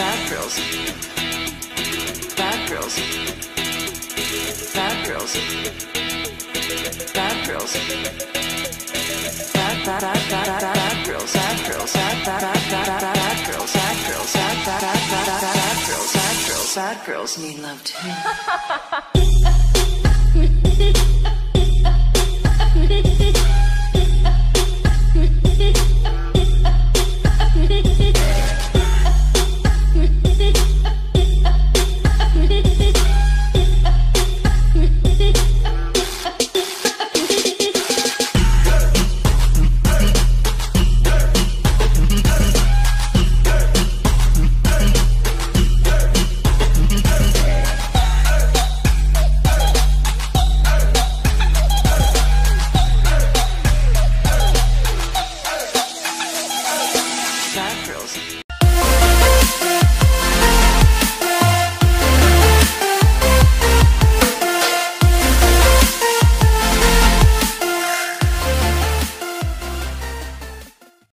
bad girls, bad girls, bad girls, bad girls, bad bad bad bad bad bad girls, bad girls, bad bad bad bad bad bad girls, bad girls, bad bad bad bad bad bad girls, bad girls, bad girls need love too. Miles.